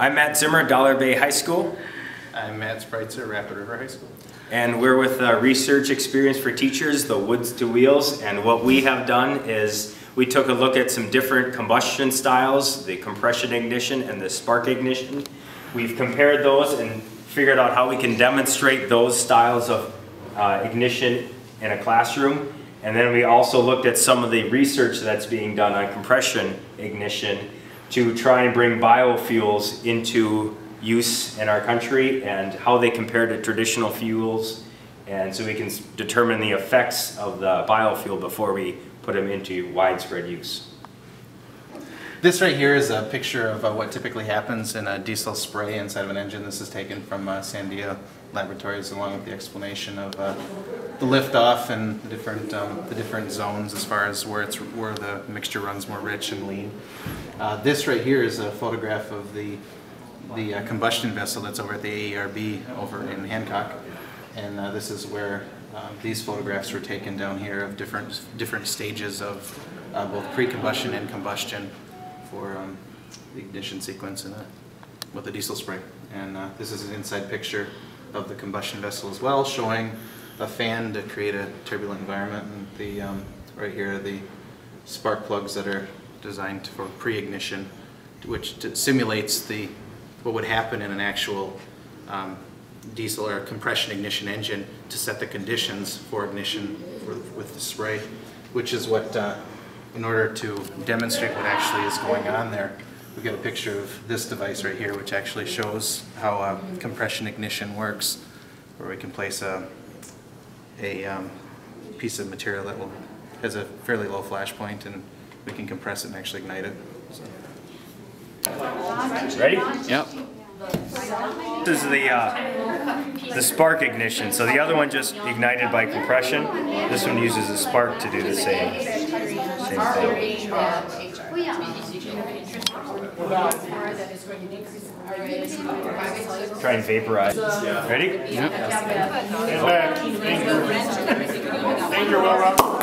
I'm Matt Zimmer, Dollar Bay High School, I'm Matt Spreitzer, Rapid River High School. and we're with uh, Research Experience for Teachers, the Woods to Wheels. And what we have done is we took a look at some different combustion styles, the compression ignition and the spark ignition. We've compared those and figured out how we can demonstrate those styles of uh, ignition in a classroom. And then we also looked at some of the research that's being done on compression ignition to try and bring biofuels into use in our country and how they compare to traditional fuels. And so we can determine the effects of the biofuel before we put them into widespread use. This right here is a picture of uh, what typically happens in a diesel spray inside of an engine. This is taken from uh, Sandia Laboratories along with the explanation of uh, the liftoff and the different, um, the different zones as far as where, it's, where the mixture runs more rich and lean. Uh, This right here is a photograph of the, the uh, combustion vessel that's over at the AERB over in Hancock. And uh, this is where um, these photographs were taken down here of different, different stages of uh, both pre-combustion and combustion for um, the ignition sequence in a, with the diesel spray. And uh, this is an inside picture of the combustion vessel as well, showing a fan to create a turbulent environment. And the, um, right here are the spark plugs that are designed for pre-ignition, which simulates the, what would happen in an actual um, diesel or compression ignition engine to set the conditions for ignition for, with the spray, which is what, uh, in order to demonstrate what actually is going on there, we get a picture of this device right here, which actually shows how uh, compression ignition works, where we can place a, a um, piece of material that will, has a fairly low flash point, and we can compress it and actually ignite it. So. Ready? Yep. This is the, uh, the spark ignition. So the other one just ignited by compression. This one uses a spark to do the same, same thing. Try and vaporize. Ready? Yep. Danger, Will Roberts.